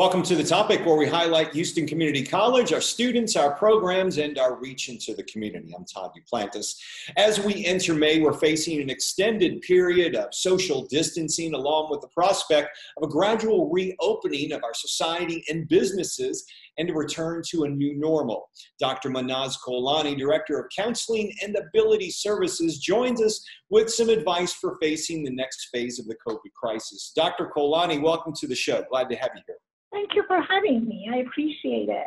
Welcome to the topic where we highlight Houston Community College, our students, our programs, and our reach into the community. I'm Todd Duplantis. As we enter May, we're facing an extended period of social distancing, along with the prospect of a gradual reopening of our society and businesses and a return to a new normal. Dr. Mahnaz Kolaini, Director of Counseling and Ability Services, joins us with some advice for facing the next phase of the COVID crisis. Dr. Kolaini, welcome to the show. Glad to have you here. Thank you for having me. I appreciate it.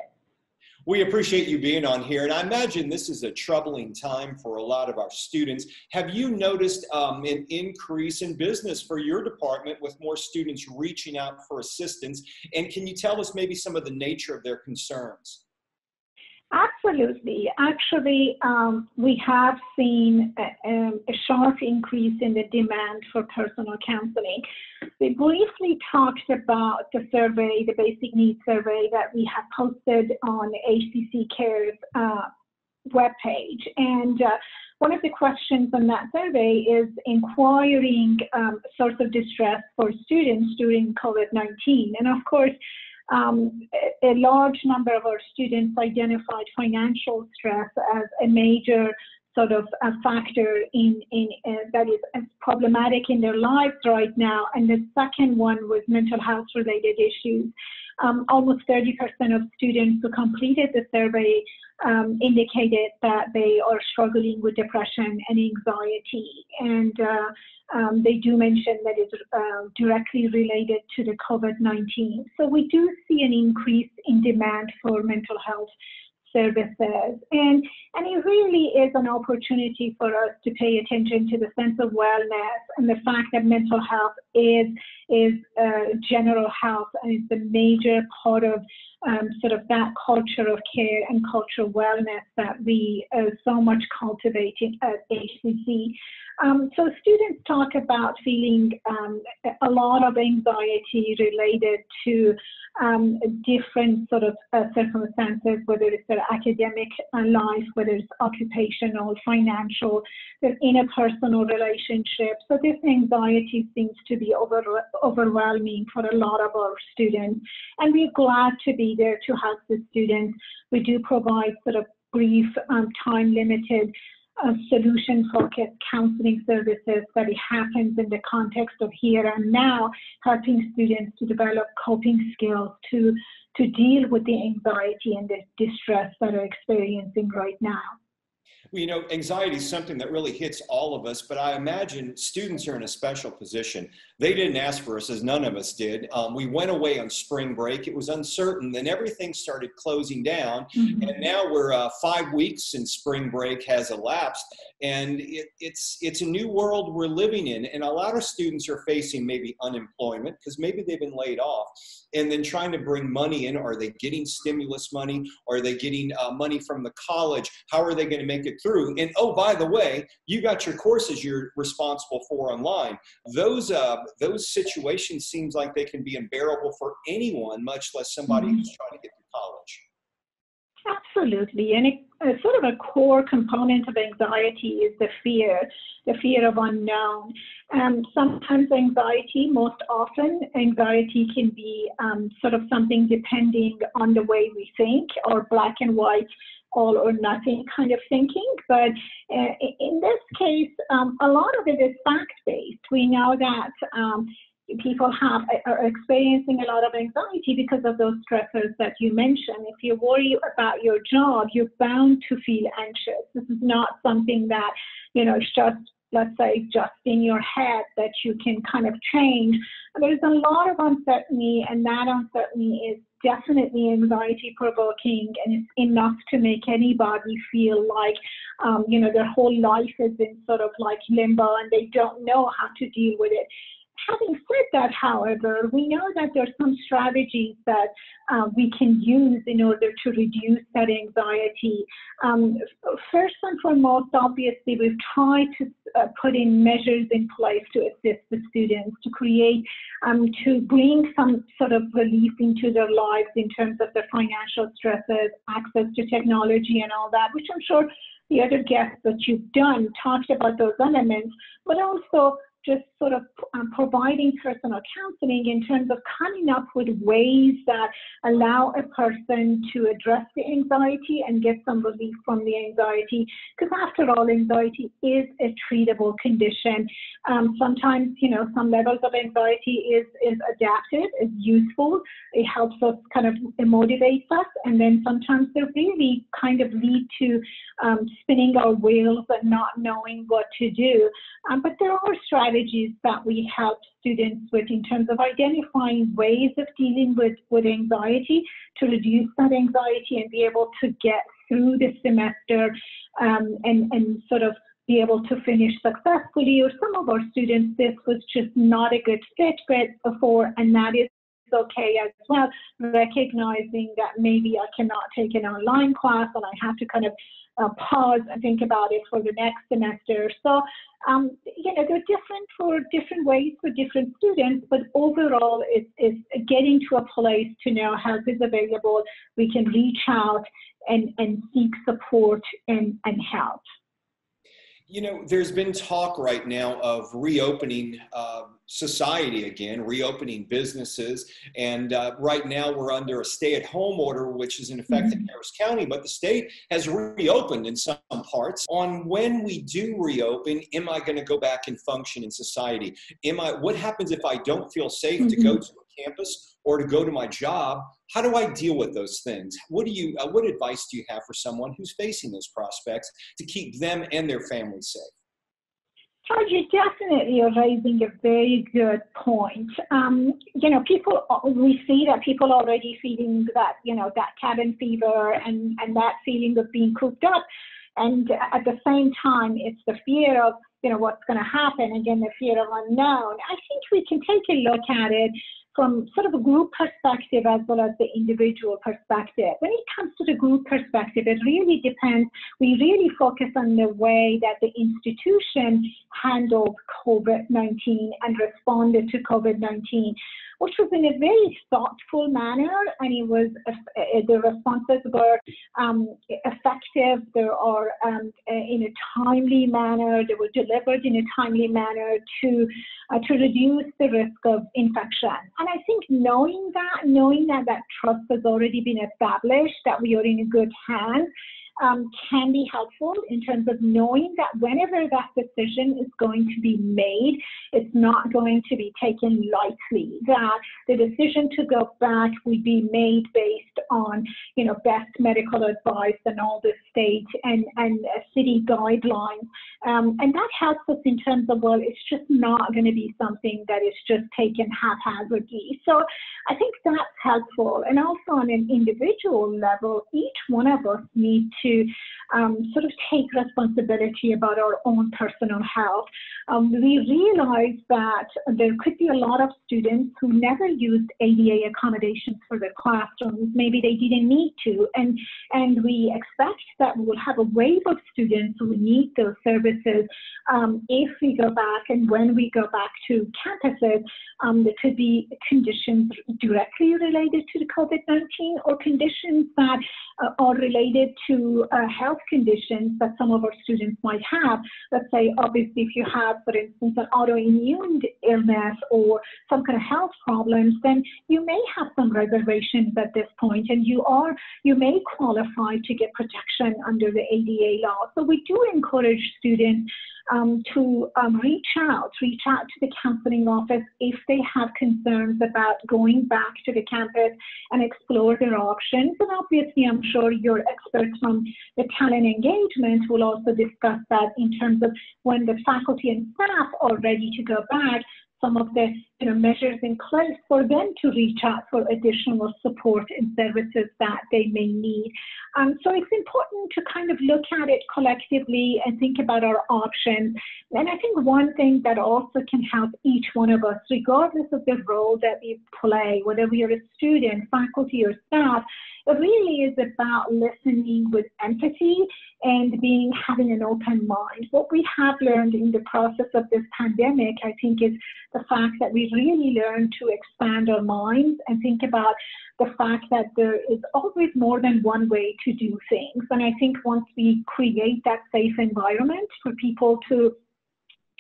We appreciate you being on here, and I imagine this is a troubling time for a lot of our students. Have you noticed um, an increase in business for your department with more students reaching out for assistance? And can you tell us maybe some of the nature of their concerns? Absolutely. Actually, um, we have seen a, a, sharp increase in the demand for personal counseling. We briefly talked about the survey, the basic needs survey that we have posted on HCC Care's uh, webpage. And uh, one of the questions on that survey is inquiring um, source of distress for students during COVID-19. And of course, um, a large number of our students identified financial stress as a major sort of a factor in, in uh, that is problematic in their lives right now. And the second one was mental health related issues. Um, almost 30% of students who completed the survey um, indicated that they are struggling with depression and anxiety. And uh, um, they do mention that it's uh, directly related to the COVID-19. So we do see an increase in demand for mental health services. And, and it really is an opportunity for us to pay attention to the sense of wellness and the fact that mental health is, is uh, general health and is the major part of um, sort of that culture of care and cultural wellness that we uh, so much cultivate at HCC. Um, so students talk about feeling um, a lot of anxiety related to um, different sort of uh, circumstances, whether it's their academic uh, life, whether it's occupational, financial, their interpersonal relationships. So this anxiety seems to be over, overwhelming for a lot of our students. And we're glad to be there to help the students. We do provide sort of brief, um, time limited uh, solution focused counseling services that it happens in the context of here and now, helping students to develop coping skills to, to deal with the anxiety and the distress that are experiencing right now. Well, you know, anxiety is something that really hits all of us, but I imagine students are in a special position. They didn't ask for us, as none of us did. Um, we went away on spring break. It was uncertain. Then everything started closing down. Mm-hmm. And now we're uh, five weeks since spring break has elapsed. And it, it's, it's a new world we're living in. And a lot of students are facing maybe unemployment because maybe they've been laid off and then trying to bring money in. Are they getting stimulus money? Are they getting uh, money from the college? How are they going to make it through? And oh, by the way, you got your courses you're responsible for online. Those uh, those situations seems like they can be unbearable for anyone, much less somebody mm-hmm. who's trying to get to college. Absolutely. And a, sort of a core component of anxiety is the fear, the fear of unknown. Um, sometimes anxiety, most often, anxiety can be um, sort of something depending on the way we think or black and white all or nothing kind of thinking. But uh, in this case, um, a lot of it is fact based. We know that um, people have are experiencing a lot of anxiety because of those stressors that you mentioned. If you worry about your job, you're bound to feel anxious. This is not something that you know it's just let's say just in your head that you can kind of change. There's a lot of uncertainty, and that uncertainty is definitely anxiety provoking and it's enough to make anybody feel like um, you know their whole life is in sort of like limbo and they don't know how to deal with it having said that, however, we know that there are some strategies that uh, we can use in order to reduce that anxiety. Um, first and foremost, obviously, we've tried to uh, put in measures in place to assist the students, to create, um, to bring some sort of relief into their lives in terms of the financial stresses, access to technology, and all that, which I'm sure the other guests that you've done talked about those elements, but also just sort of um, providing personal counseling in terms of coming up with ways that allow a person to address the anxiety and get some relief from the anxiety. Because after all, anxiety is a treatable condition. Um, sometimes, you know, some levels of anxiety is, is adaptive, is useful. It helps us kind of, it motivates us. And then sometimes they really kind of lead to um, spinning our wheels and not knowing what to do. Um, but there are strategies that we help students with in terms of identifying ways of dealing with, with anxiety to reduce that anxiety and be able to get through the semester um, and, and sort of be able to finish successfully. Or some of our students, this was just not a good fit before, and that is okay as well, recognizing that maybe I cannot take an online class and I have to kind of uh, pause and think about it for the next semester. So, um, you know, they're different for different ways for different students, but overall, it's, it's getting to a place to know help is available. We can reach out and, and seek support and, and help. You know, there's been talk right now of reopening uh, society again, reopening businesses. And uh, right now we're under a stay at home order, which is in effect mm-hmm. in Harris County, but the state has reopened in some parts. On when we do reopen, am I going to go back and function in society? Am I, what happens if I don't feel safe mm-hmm. to go to a campus or to go to my job? How do I deal with those things? What do you, uh, what advice do you have for someone who's facing those prospects to keep them and their family safe? Charles, you definitely are raising a very good point. Um, you know, people, we see that people already feeling that, you know, that cabin fever and, and that feeling of being cooped up. And at the same time, it's the fear of, you know, what's going to happen. Again, the fear of unknown. I think we can take a look at it from sort of a group perspective as well as the individual perspective. When it comes to the group perspective, it really depends. We really focus on the way that the institution handled COVID 19 and responded to COVID 19 which was in a very thoughtful manner, and it was uh, the responses were um, effective. They are um, in a timely manner. They were delivered in a timely manner to uh, to reduce the risk of infection. And I think knowing that, knowing that that trust has already been established, that we are in good hands um, can be helpful in terms of knowing that whenever that decision is going to be made, it's not going to be taken lightly. That the decision to go back would be made based on, you know, best medical advice and all the state and and uh, city guidelines, um, and that helps us in terms of well, it's just not going to be something that is just taken haphazardly. So I think that's helpful, and also on an individual level, each one of us needs to um, sort of take responsibility about our own personal health. Um, we realize that there could be a lot of students who never used ADA accommodations for their classrooms. Maybe they didn't need to, and and we expect that we will have a wave of students who need those services um, if we go back and when we go back to campuses. Um, there could be conditions directly related to the COVID-19 or conditions that uh, are related to uh, health conditions that some of our students might have. Let's say, obviously, if you have, for instance, an autoimmune illness or some kind of health problems, then you may have some reservations at this point, and you are you may qualify to get protection under the ADA law. So we do encourage students um, to um, reach out, reach out to the counseling office if they have concerns about going back to the campus and explore their options. And obviously, I'm sure your experts from the talent engagement will also discuss that in terms of when the faculty and staff are ready to go back, some of the you know, measures in place for them to reach out for additional support and services that they may need. Um, so it's important to kind of look at it collectively and think about our options. And I think one thing that also can help each one of us, regardless of the role that we play, whether we are a student, faculty, or staff, it really is about listening with empathy and being having an open mind. What we have learned in the process of this pandemic, I think, is the fact that we really learn to expand our minds and think about the fact that there is always more than one way to do things. And I think once we create that safe environment for people to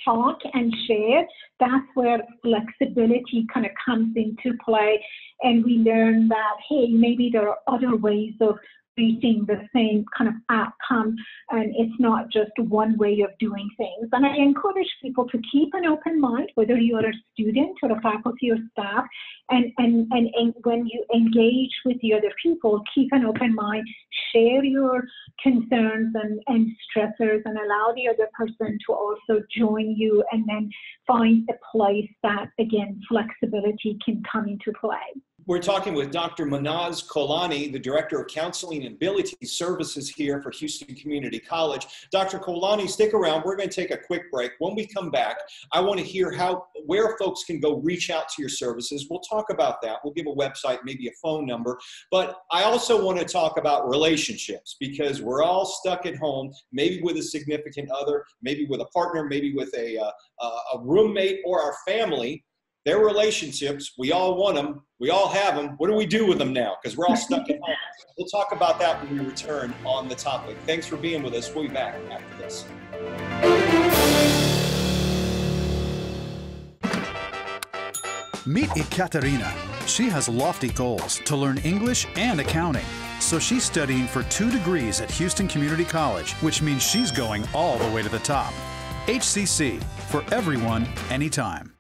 talk and share, that's where flexibility kind of comes into play. And we learn that, hey, maybe there are other ways of reaching the same kind of outcome and it's not just one way of doing things. And I encourage people to keep an open mind, whether you're a student or a faculty or staff, and, and, and, and when you engage with the other people, keep an open mind, share your concerns and, and stressors and allow the other person to also join you and then find a place that, again, flexibility can come into play. We're talking with Dr. Mahnaz Kolaini, the Director of Counseling and Ability Services here for Houston Community College. Dr. Kolaini, stick around. We're going to take a quick break. When we come back, I want to hear how where folks can go reach out to your services. We'll talk about that. We'll give a website, maybe a phone number. But I also want to talk about relationships because we're all stuck at home, maybe with a significant other, maybe with a partner, maybe with a, uh, a roommate or our family their relationships, we all want them, we all have them. What do we do with them now? Because we're all stuck at home. We'll talk about that when we return on the topic. Thanks for being with us. We'll be back after this. Meet Ekaterina. She has lofty goals to learn English and accounting. So she's studying for two degrees at Houston Community College, which means she's going all the way to the top. HCC, for everyone, anytime.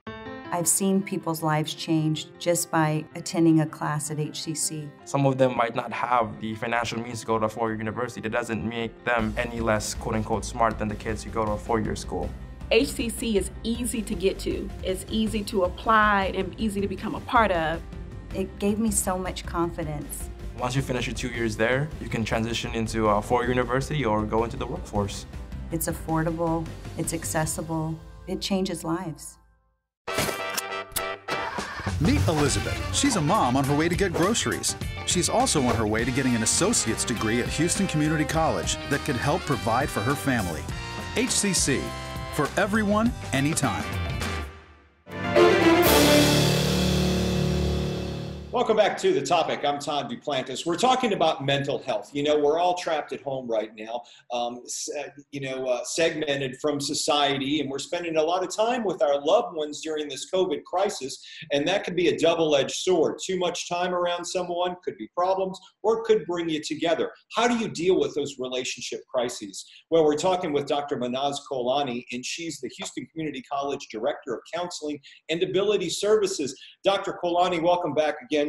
I've seen people's lives change just by attending a class at HCC. Some of them might not have the financial means to go to a four-year university. That doesn't make them any less quote-unquote smart than the kids who go to a four-year school. HCC is easy to get to. It's easy to apply and easy to become a part of. It gave me so much confidence. Once you finish your two years there, you can transition into a four-year university or go into the workforce. It's affordable, it's accessible, it changes lives. Meet Elizabeth. She's a mom on her way to get groceries. She's also on her way to getting an associate's degree at Houston Community College that could help provide for her family. HCC, for everyone, anytime. Welcome back to the topic. I'm Todd Duplantis. We're talking about mental health. You know, we're all trapped at home right now, um, uh, you know, uh, segmented from society, and we're spending a lot of time with our loved ones during this COVID crisis, and that could be a double edged sword. Too much time around someone could be problems or could bring you together. How do you deal with those relationship crises? Well, we're talking with Dr. Mahnaz Kolaini, and she's the Houston Community College Director of Counseling and Ability Services. Dr. Kolaini, welcome back again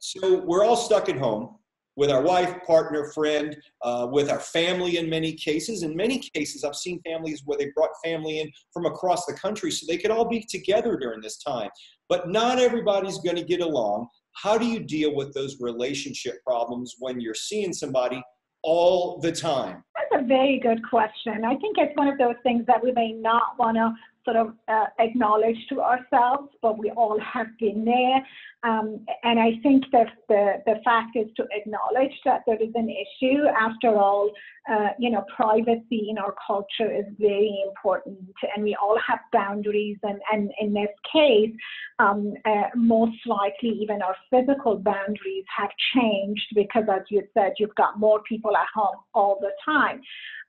so we're all stuck at home with our wife, partner, friend, uh, with our family in many cases. In many cases, I've seen families where they brought family in from across the country so they could all be together during this time. But not everybody's going to get along. How do you deal with those relationship problems when you're seeing somebody all the time? That's a very good question. I think it's one of those things that we may not want to sort of uh, acknowledge to ourselves, but we all have been there. Um, and I think that the, the fact is to acknowledge that there is an issue. After all, uh, you know, privacy in our culture is very important, and we all have boundaries. And, and in this case, um, uh, most likely even our physical boundaries have changed because, as you said, you've got more people at home all the time.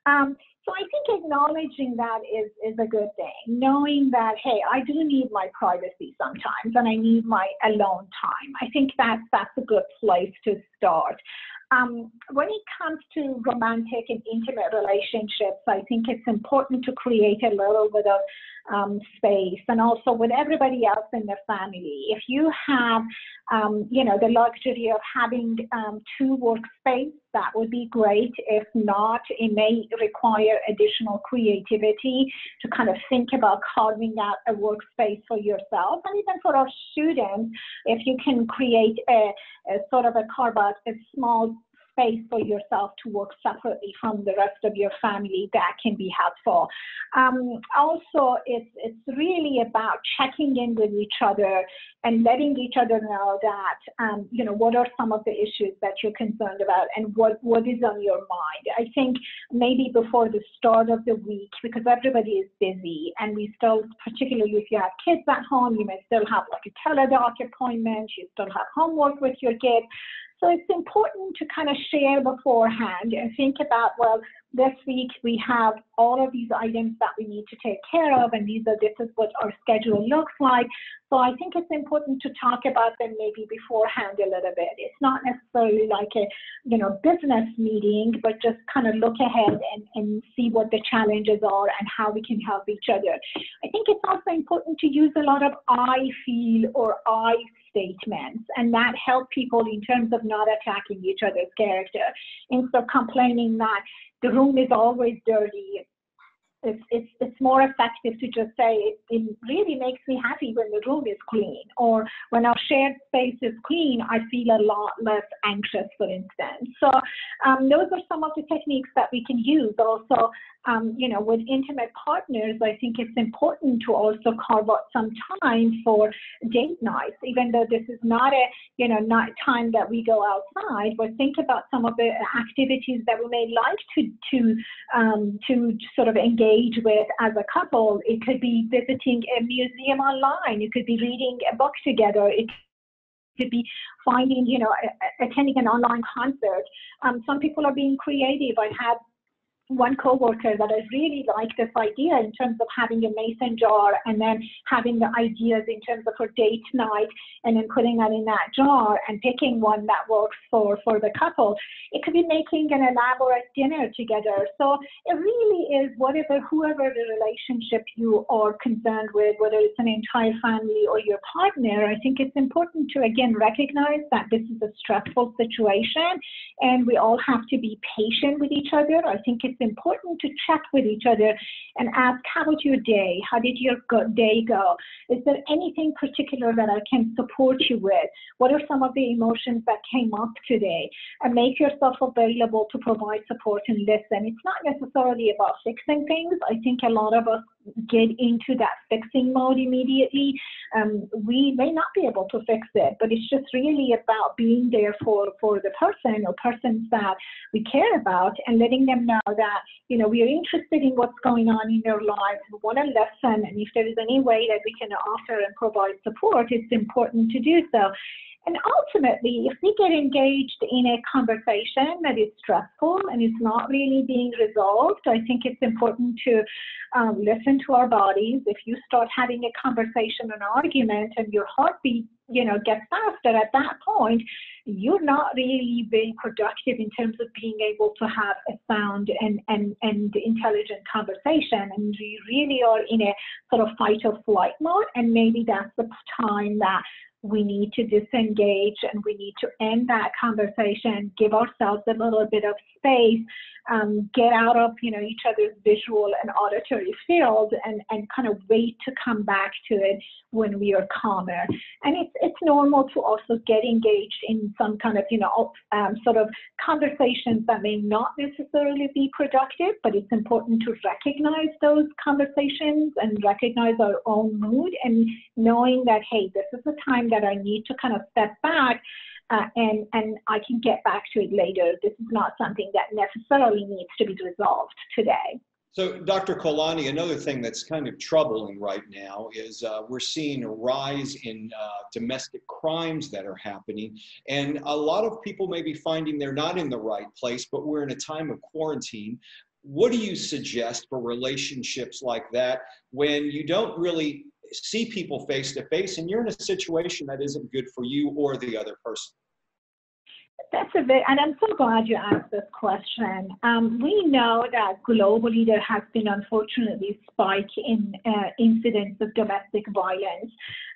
Um, so I think acknowledging that is, is a good thing. Knowing that, hey, I do need my privacy sometimes and I need my alone time. I think that's, that's a good place to start. Um, when it comes to romantic and intimate relationships, I think it's important to create a little bit of um, space and also with everybody else in the family. If you have, um, you know, the luxury of having um, two workspace, that would be great. If not, it may require additional creativity to kind of think about carving out a workspace for yourself. And even for our students, if you can create a, a sort of a carve out a small space for yourself to work separately from the rest of your family, that can be helpful. Um, also, it's, it's really about checking in with each other and letting each other know that, um, you know, what are some of the issues that you're concerned about and what, what is on your mind. I think maybe before the start of the week, because everybody is busy and we still, particularly if you have kids at home, you may still have like a teledoc appointment, you still have homework with your kids. So it's important to kind of share beforehand and think about, well, this week we have all of these items that we need to take care of, and these are this is what our schedule looks like. So I think it's important to talk about them maybe beforehand a little bit. It's not necessarily like a you know business meeting, but just kind of look ahead and, and see what the challenges are and how we can help each other. I think it's also important to use a lot of I feel or I statements and that help people in terms of not attacking each other's character instead of complaining that the room is always dirty. It's, it's, it's more effective to just say it, really makes me happy when the room is clean or when our shared space is clean i feel a lot less anxious for instance. So um, those are some of the techniques that we can use. Also um, you know, with intimate partners, I think it's important to also carve out some time for date nights, even though this is not a, you know, not time that we go outside, but think about some of the activities that we may like to, to, um, to sort of engage with as a couple. It could be visiting a museum online. It could be reading a book together. It could be finding, you know, attending an online concert. Um, some people are being creative. I had one coworker that I really like this idea in terms of having a mason jar and then having the ideas in terms of her date night and then putting that in that jar and picking one that works for for the couple. It could be making an elaborate dinner together. So it really is whatever whoever the relationship you are concerned with, whether it's an entire family or your partner. I think it's important to again recognize that this is a stressful situation and we all have to be patient with each other. I think it's important to check with each other and ask, how was your day? How did your day go? Is there anything particular that I can support you with? What are some of the emotions that came up today? And make yourself available to provide support and listen. It's not necessarily about fixing things. I think a lot of us get into that fixing mode immediately. Um, we may not be able to fix it, but it's just really about being there for, for the person or persons that we care about and letting them know that, you know, we are interested in what's going on in their lives. We want to listen. And if there is any way that we can offer and provide support, it's important to do so. And ultimately, if we get engaged in a conversation that is stressful and is not really being resolved, I think it's important to um, listen to our bodies. If you start having a conversation, an argument, and your heartbeat, you know, gets faster at that point, you're not really being productive in terms of being able to have a sound and, and, and intelligent conversation. And you really are in a sort of fight or flight mode. And maybe that's the time that we need to disengage and we need to end that conversation, give ourselves a little bit of space, um, get out of you know each other's visual and auditory field, and and kind of wait to come back to it when we are calmer. And it's it's normal to also get engaged in some kind of you know um, sort of conversations that may not necessarily be productive, but it's important to recognize those conversations and recognize our own mood and knowing that hey, this is a time that I need to kind of step back uh, and, and I can get back to it later. This is not something that necessarily needs to be resolved today. So, Dr. Kolaini, another thing that's kind of troubling right now is uh, we're seeing a rise in uh, domestic crimes that are happening. And a lot of people may be finding they're not in the right place, but we're in a time of quarantine. What do you suggest for relationships like that when you don't really see people face to face and you're in a situation that isn't good for you or the other person? That's a bit, and I'm so glad you asked this question. Um, we know that globally there has been unfortunately spike in uh, incidents of domestic violence,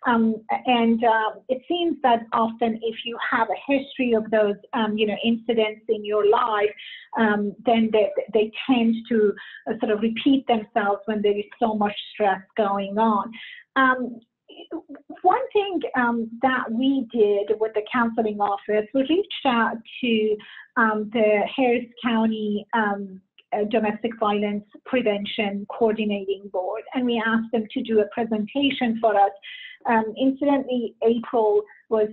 um, and uh, it seems that often if you have a history of those, um, you know, incidents in your life, um, then they, they tend to uh, sort of repeat themselves when there is so much stress going on. Um, one thing um, that we did with the counseling office, we reached out to um, the Harris County um, uh, Domestic Violence Prevention Coordinating Board, and we asked them to do a presentation for us. Um, incidentally, April was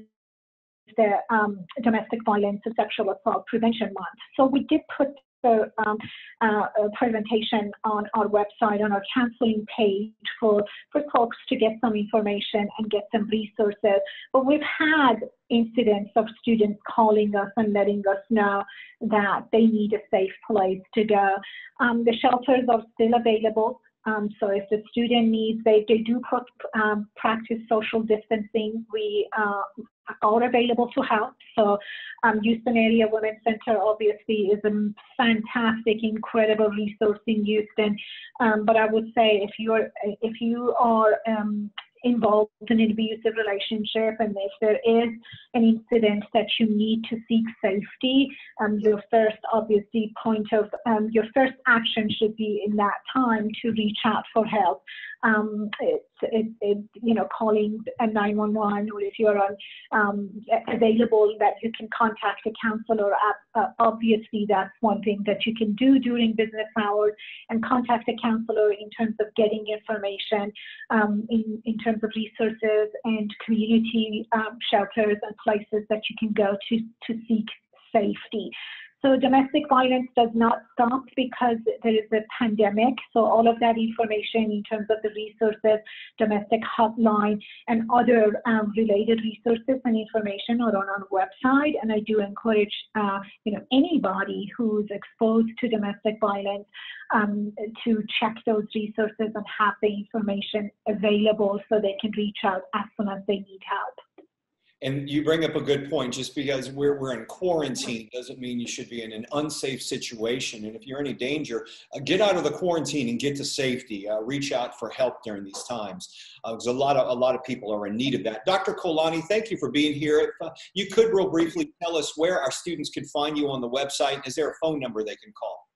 the um, Domestic Violence and Sexual Assault Prevention Month, so we did put the um, uh, presentation on our website, on our counseling page for, for folks to get some information and get some resources. But we've had incidents of students calling us and letting us know that they need a safe place to go. Um, the shelters are still available. Um, so if the student needs, they, they do um, practice social distancing. We uh, are available to help. So um, Houston Area Women's Center obviously is a fantastic, incredible resource in Houston. Um, but I would say if you're if you are um, involved in an abusive relationship and if there is an incident that you need to seek safety, um, your first obviously point of um, your first action should be in that time to reach out for help. Um, it's, it, it, you know, calling a 911 or if you're on, um, available that you can contact a counselor. Uh, obviously, that's one thing that you can do during business hours and contact a counselor in terms of getting information um, in, in terms of resources and community um, shelters and places that you can go to to seek safety. So domestic violence does not stop because there is a pandemic. So all of that information in terms of the resources, domestic hotline, and other um, related resources and information are on our website. And I do encourage, uh, you know, anybody who's exposed to domestic violence um, to check those resources and have the information available so they can reach out as soon as they need help. And you bring up a good point. Just because we're, we're in quarantine doesn't mean you should be in an unsafe situation. And if you're in any danger, uh, get out of the quarantine and get to safety. Uh, reach out for help during these times. Because uh, a lot of a lot of people are in need of that. Dr. Kolaini, thank you for being here. If uh, you could real briefly tell us where our students can find you on the website. Is there a phone number they can call?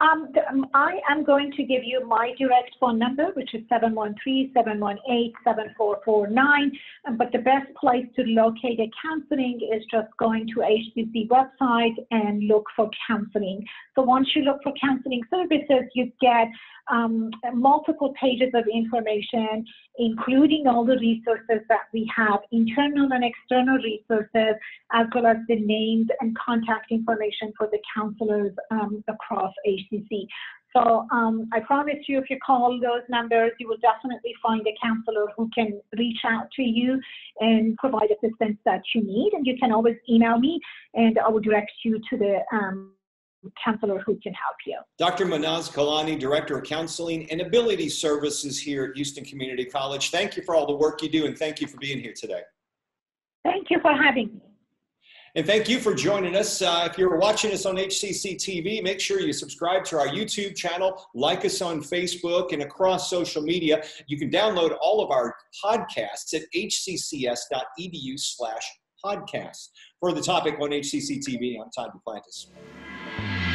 Um, um, I am going to give you my direct phone number, which is 713-718-7449. Um, but the best place to locate a counseling is just going to HCC website and look for counseling. So once you look for counseling services, you get um, multiple pages of information, including all the resources that we have, internal and external resources, as well as the names and contact information for the counselors um, across HCC. So um, I promise you, if you call those numbers, you will definitely find a counselor who can reach out to you and provide assistance that you need. And you can always email me, and I will direct you to the um, counselor who can help you. Dr. Mahnaz Kolaini, Director of Counseling and Ability Services here at Houston Community College. Thank you for all the work you do and thank you for being here today. Thank you for having me. And thank you for joining us. Uh, if you're watching us on HCC TV, make sure you subscribe to our YouTube channel, like us on Facebook and across social media. You can download all of our podcasts at hccs.edu slash podcasts. For the topic on HCC TV, I'm Todd Duplantis.